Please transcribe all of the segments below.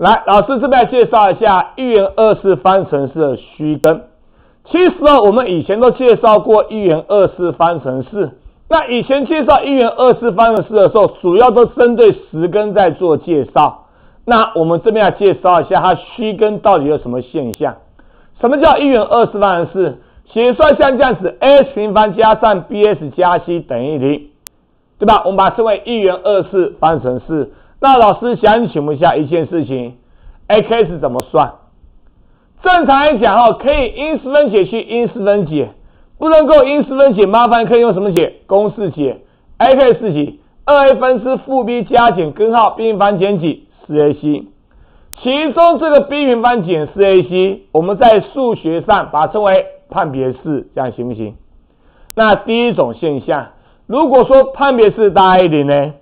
来，老师这边介绍一下一元二次方程式的虚根。其实啊，我们以前都介绍过一元二次方程式。那以前介绍一元二次方程式的时候，主要都针对实根在做介绍。那我们这边要介绍一下它虚根到底有什么现象？什么叫一元二次方程式？写出来像这样子：a 平方加上 bs 加 c 等于零，对吧？我们把它称为一元二次方程式。那老师想请问一下一件事情：x 怎么算？正常来讲哦，可以因式分解去因式分解，不能够因式分解，麻烦可以用什么解？公式解。x 是几？二 a 分之负 b 加减根号 b 平方减几？四 ac。其中这个 b 平方减四 ac，我们在数学上把它称为判别式，这样行不行？那第一种现象，如果说判别式大于零呢？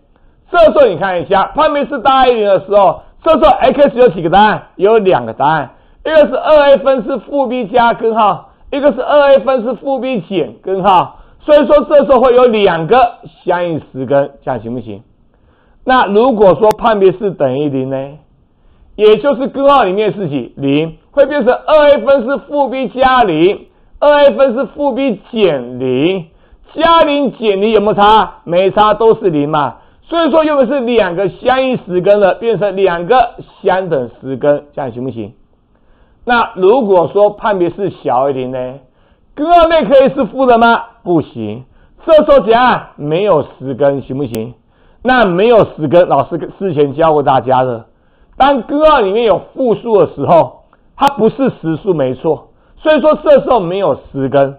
这时候你看一下，判别式大于零的时候，这时候 x 有几个答案？有两个答案。一个是二 a 分之负 b 加根号，一个是二 a 分之负 b 减根号，所以说这时候会有两个相应实根，这样行不行？那如果说判别式等于零呢，也就是根号里面是几零，会变成二 a 分之负 b 加零，二 a 分之负 b 减零，加零减零有没有差？没差，都是零嘛。所以说用的是两个相应实根的，变成两个相等实根，这样行不行？那如果说判别式小于零呢？根号内可以是负的吗？不行。这时候怎样？没有实根，行不行？那没有实根，老师之前教过大家的，当根号里面有负数的时候，它不是实数，没错。所以说这时候没有实根，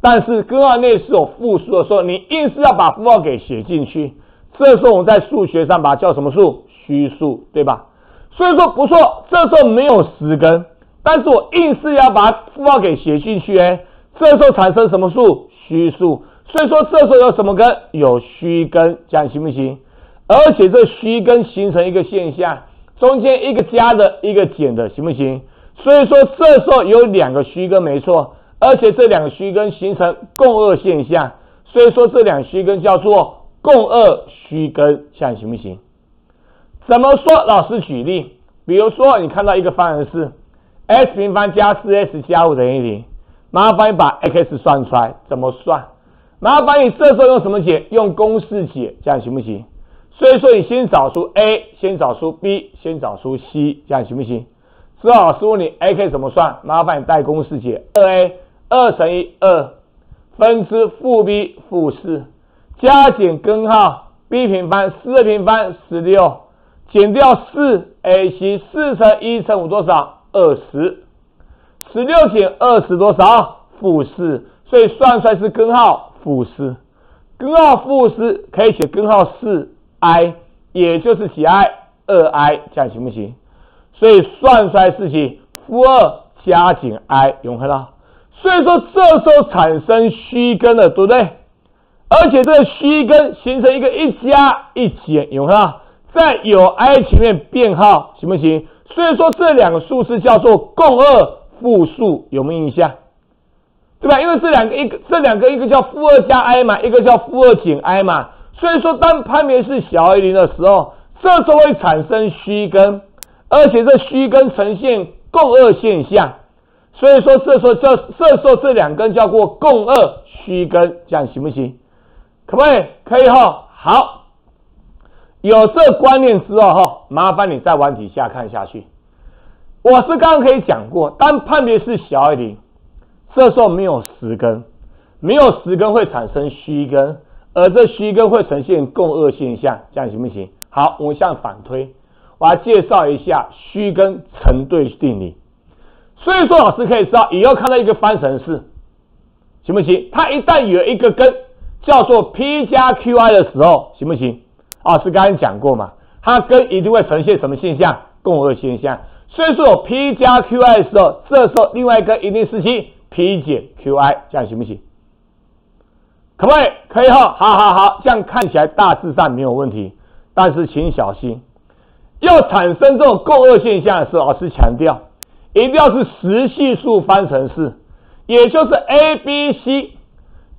但是根号内是有负数的时候，你硬是要把负号给写进去。这时候我们在数学上把它叫什么数？虚数，对吧？所以说不错，这时候没有实根。但是我硬是要把符号给写进去，哎，这时候产生什么数？虚数。所以说这时候有什么根？有虚根，这样行不行？而且这虚根形成一个现象，中间一个加的，一个减的，行不行？所以说这时候有两个虚根，没错。而且这两个虚根形成共轭现象，所以说这两虚根叫做共二虚根，这样行不行？怎么说？老师举例，比如说你看到一个方程式。x 平方加四 s 加五等于零，麻烦你把 x 算出来，怎么算？麻烦你这时候用什么解？用公式解，这样行不行？所以说你先找出 a，先找出 b，先找出 c，这样行不行？之后老师问你 ak 怎么算？麻烦你带公式解，二 a 二乘以二分之负 b 负四加减根号 b 平方四平方十六减掉四 ac 四乘一乘五多少？二十，十六减二十多少？负四，所以算出来是根号负四，根号负四可以写根号四 i，也就是几 i 二 i，这样行不行？所以算出来是几负二加减 i，永恒了。所以说这时候产生虚根了，对不对？而且这个虚根形成一个一加一减，永恒了，在有 i 前面变号，行不行？所以说这两个数字叫做共二复数，有没有印象？对吧？因为这两个一个这两个一个叫负二加 i 嘛，一个叫负二减 i 嘛。所以说当判别式小于零的时候，这时候会产生虚根，而且这虚根呈现共二现象。所以说这时候叫这时候这两根叫做共二虚根，这样行不行？可不可以？可以哈。好。有这观念之后，哈，麻烦你再往底下看下去。我是刚刚可以讲过，当判别式小于零，这时候没有实根，没有实根会产生虚根，而这虚根会呈现共二现象，这样行不行？好，我向反推，我来介绍一下虚根成对定理。所以说，老师可以知道，以后看到一个方程式，行不行？它一旦有一个根叫做 p 加 qi 的时候，行不行？啊，是刚刚讲过嘛？它根一定会呈现什么现象？共轭现象。所以说有 p 加 qi 的时候，这时候另外一个一定是七 p 减 qi，这样行不行？可不可以？可以哈。好好好，这样看起来大致上没有问题。但是请小心，要产生这种共轭现象的时候，老师强调一定要是实系数方程式，也就是 a、b、c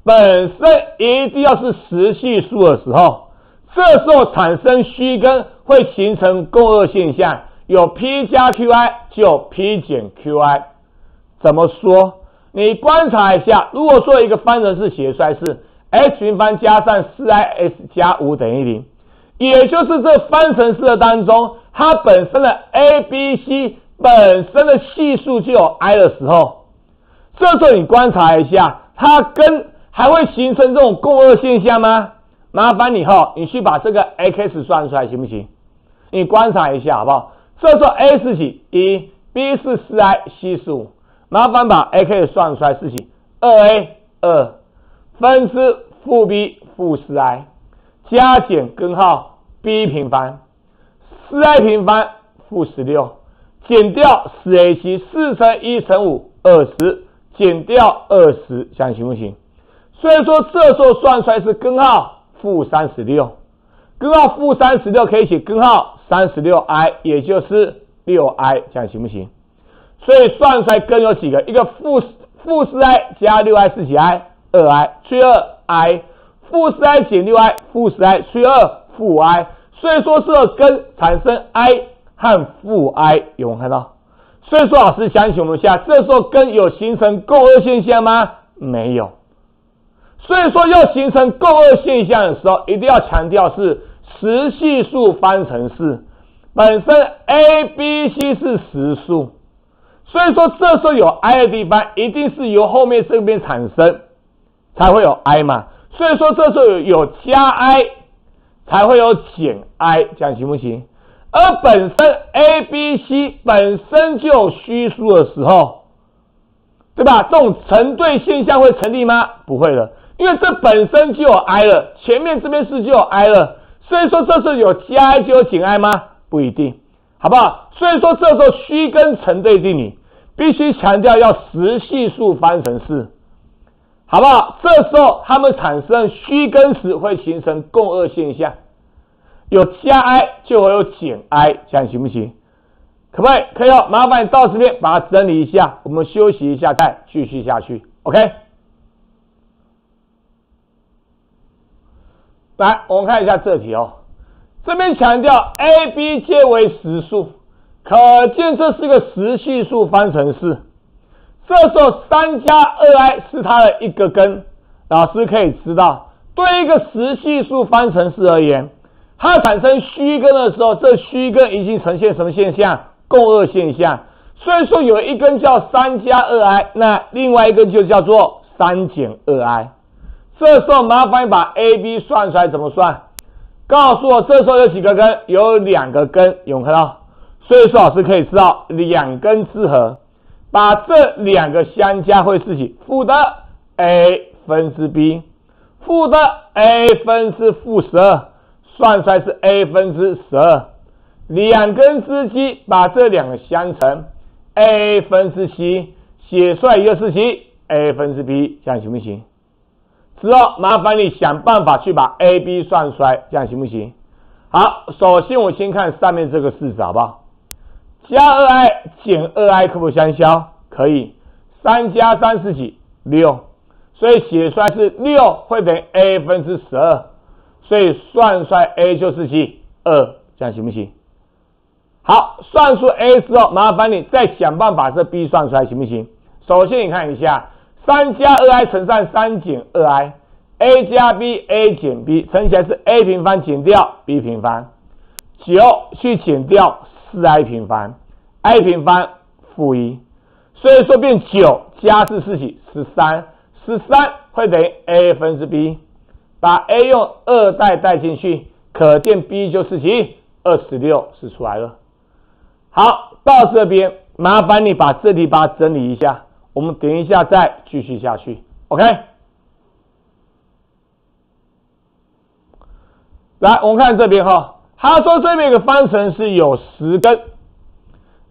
本身一定要是实系数的时候。这时候产生虚根会形成共轭现象，有 P 加 QI 就 P 减 QI。怎么说？你观察一下，如果说一个方程式写出来是 x 平方加上四 i s 加五等于零，也就是这方程式的当中，它本身的 a、b、c 本身的系数就有 i 的时候，这时候你观察一下，它跟还会形成这种共轭现象吗？麻烦你哈，你去把这个 x 算出来行不行？你观察一下好不好？这时候 a 是几？一，b 是四 i，c 是五。麻烦把 x 算出来是几？二 a 二分之负 b 负四 i 加减根号 b 平方四 i 平方负十六减掉四 ac 四乘一乘五二十减掉二十，这样行不行？所以说这时候算出来是根号负三十六，根号负三十六可以写根号三十六 i，也就是六 i，这样行不行？所以算出来根有几个？一个负负四 i 加六 i 是几 i？二 i 除以二 i，负四 i 减六 i，负十 i 除以二负 i。所以说这个根产生 i 和负 i，有没看到？所以说老师想请我们下，这时候根有形成共轭现象吗？没有。所以说要形成共轭现象的时候，一定要强调是实系数方程式本身 a、b、c 是实数。所以说，这时候有 i 的地方，一定是由后面这边产生，才会有 i 嘛。所以说，这时候有加 i，才会有减 i，这样行不行？而本身 a、b、c 本身就有虚数的时候，对吧？这种成对现象会成立吗？不会的，因为这本身就有 i 了，前面这边是就有 i 了。所以说，这时候有加 i 就有减 i 吗？不一定。好不好？所以说这时候虚根成对定理必须强调要实系数方程式，好不好？这时候它们产生虚根时会形成共轭现象，有加 i 就会有减 i，这样行不行？可不可以？可以哦。麻烦你到这边把它整理一下，我们休息一下再继续下去。OK，来我们看一下这题哦。这边强调 a、b 皆为实数，可见这是个实系数方程式。这时候三加二 i 是它的一个根，老师可以知道，对一个实系数方程式而言，它产生虚根的时候，这虚根已经呈现什么现象？共轭现象。所以说有一根叫三加二 i，那另外一根就叫做三减二 i。这时候麻烦你把 a、b 算出来，怎么算？告诉我，这时候有几个根？有两个根，有看到？所以说老师可以知道，两根之和，把这两个相加会是几？负的 a 分之 b，负的 a 分之负十二，算出来是 a 分之十二。两根之积，把这两个相乘，a 分之 c，写出来一个是几？a 分之 b，这样行不行？之后麻烦你想办法去把 a、b 算出来，这样行不行？好，首先我先看上面这个式子，好不好？加二 i 减二 i 可不相消？可以。三加三是几？六。所以写出来是六会等于 a 分之十二，所以算出来 a 就是几？二，这样行不行？好，算出 a 之后，麻烦你再想办法这 b 算出来，行不行？首先你看一下。三加二 i 乘上三减二 i，a 加 b，a 减 b 乘起来是 a 平方减掉 b 平方，九去减掉四 i 平方，i 平方负一，所以说变九加四是几？十三，十三会等于 a 分之 b，把 a 用二代代进去，可见 b 就是几？二十六是出来了。好，到这边麻烦你把这里把它整理一下。我们等一下再继续下去，OK？来，我们看这边哈，他说这边有个方程式有十根，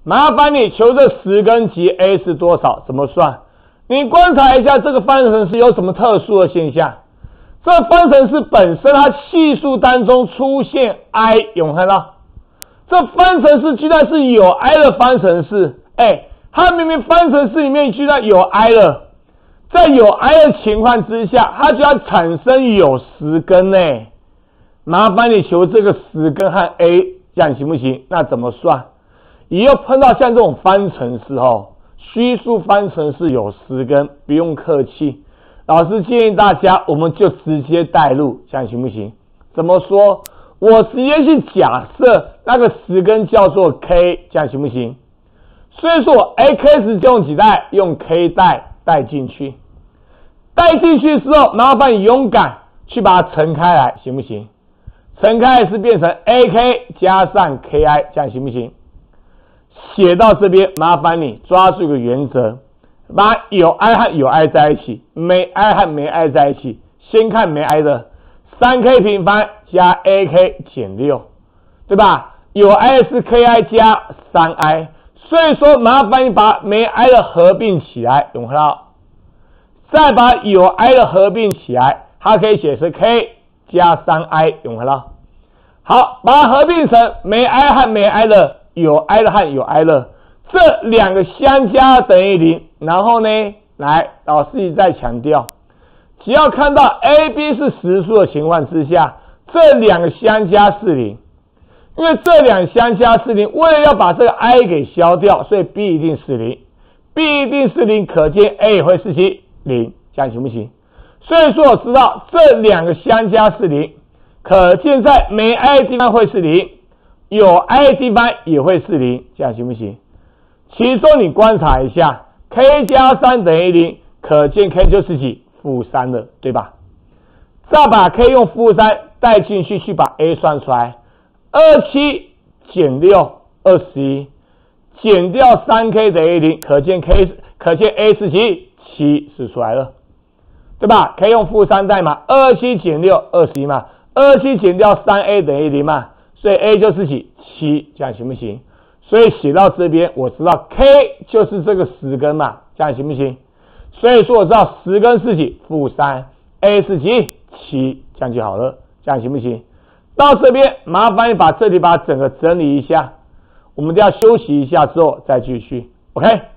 麻烦你求这十根及 a 是多少？怎么算？你观察一下这个方程式有什么特殊的现象？这方程式本身它系数当中出现 i，有看到？这方程式居然是有 i 的方程式，哎。它明明方程式里面居然有 i 了，在有 i 的情况之下，它就要产生有十根呢。麻烦你求这个十根和 a，这样行不行？那怎么算？以后碰到像这种方程式哦，虚数方程式有十根，不用客气。老师建议大家，我们就直接代入，这样行不行？怎么说？我直接去假设那个十根叫做 k，这样行不行？所以说 x 就用几代？用 k 代代进去，代进去之后，麻烦你勇敢去把它乘开来，行不行？乘开是变成 ak 加上 ki，这样行不行？写到这边，麻烦你抓住一个原则。把有 i 和有 i 在一起，没 i 和没 i 在一起。先看没 i 的，三 k 平方加 a k 减六，对吧？有 i 是 k i 加三 i，所以说麻烦你把没 i 的合并起来，永和了？再把有 i 的合并起来，它可以写是 k 加三 i，永和了？好，把它合并成没 i 和没 i 的，有 i 的和有 i 的。这两个相加等于零，然后呢，来老师一再强调，只要看到 a、b 是实数的情况之下，这两个相加是零，因为这两相加是零，为了要把这个 i 给消掉，所以 b 一定是零，b 一定是零，可见 a 会是其零，这样行不行？所以说我知道这两个相加是零，可见在没 i 的地方会是零，有 i 的地方也会是零，这样行不行？其中你观察一下，k 加三等于零，可见 k 就是几负三了，对吧？再把 k 用负三带进去，去把 a 算出来，二七减六二十一，减掉三 k 等于零，可见 k 可见 a 是几七是出来了，对吧？可以用负三代嘛，二七减六二十一嘛，二七减掉三 a 等于零嘛，所以 a 就是几七，这样行不行？所以写到这边，我知道 k 就是这个十根嘛，这样行不行？所以说我知道十根是几负三，a 是几七，这样就好了，这样行不行？到这边麻烦你把这里把整个整理一下，我们都要休息一下之后再继续，OK。